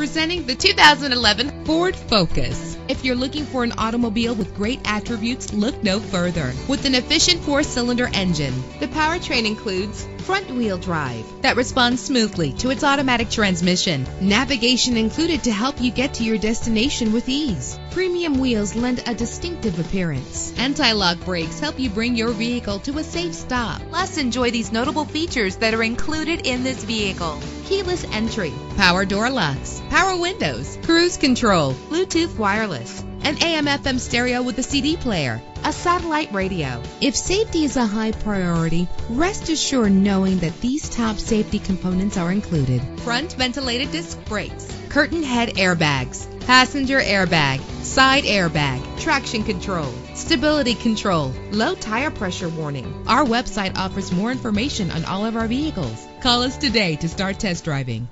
Presenting the 2011 Ford Focus. If you're looking for an automobile with great attributes, look no further. With an efficient four-cylinder engine, the powertrain includes front-wheel drive that responds smoothly to its automatic transmission. Navigation included to help you get to your destination with ease. Premium wheels lend a distinctive appearance. Anti-lock brakes help you bring your vehicle to a safe stop. Plus, enjoy these notable features that are included in this vehicle. Keyless entry, power door locks, power windows, cruise control, Bluetooth wireless, an AM FM stereo with a CD player, a satellite radio. If safety is a high priority, rest assured knowing that these top safety components are included. Front ventilated disc brakes, curtain head airbags, passenger airbag, side airbag, traction control, stability control, low tire pressure warning. Our website offers more information on all of our vehicles. Call us today to start test driving.